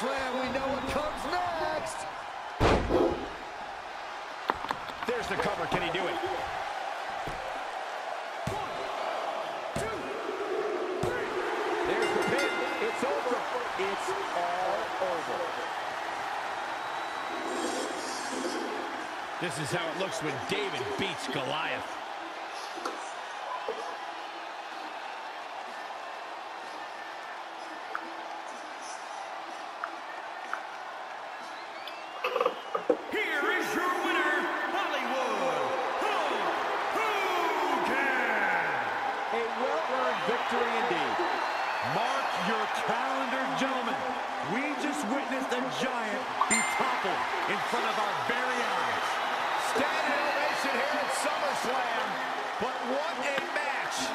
slam. We know what comes next. There's the cover. Can he do it? One, two, three. There's the pin. It's over. It's all over. This is how it looks when David beats Goliath. Here is your winner, Hollywood Hogan. A well-earned victory indeed. Mark your calendar, gentlemen. We just witnessed a giant be toppled in front of our very eyes. Standing ovation here at SummerSlam. But what a match.